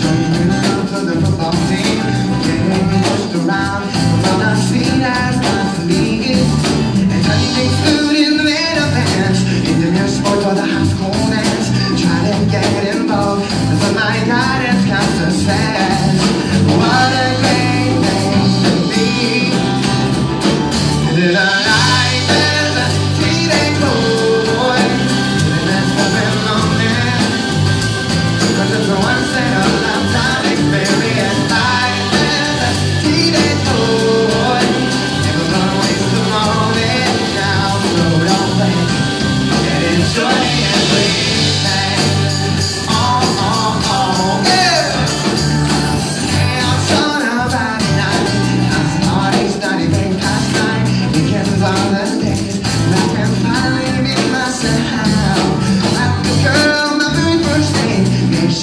Turning around to the football team Getting pushed around When I see that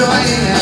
enjoying it.